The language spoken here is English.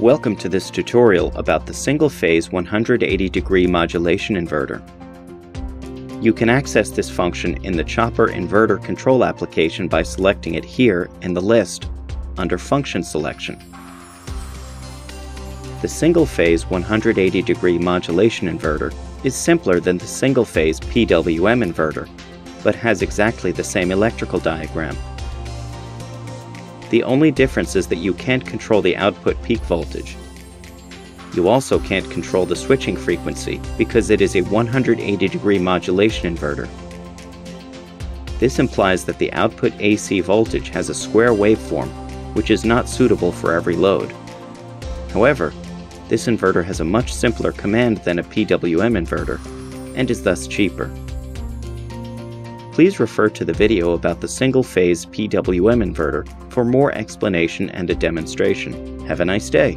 Welcome to this tutorial about the single-phase 180 degree modulation inverter. You can access this function in the Chopper Inverter Control application by selecting it here in the list under Function Selection. The single-phase 180 degree modulation inverter is simpler than the single-phase PWM inverter, but has exactly the same electrical diagram. The only difference is that you can't control the output peak voltage. You also can't control the switching frequency because it is a 180 degree modulation inverter. This implies that the output AC voltage has a square waveform, which is not suitable for every load. However, this inverter has a much simpler command than a PWM inverter, and is thus cheaper. Please refer to the video about the single-phase PWM inverter for more explanation and a demonstration. Have a nice day!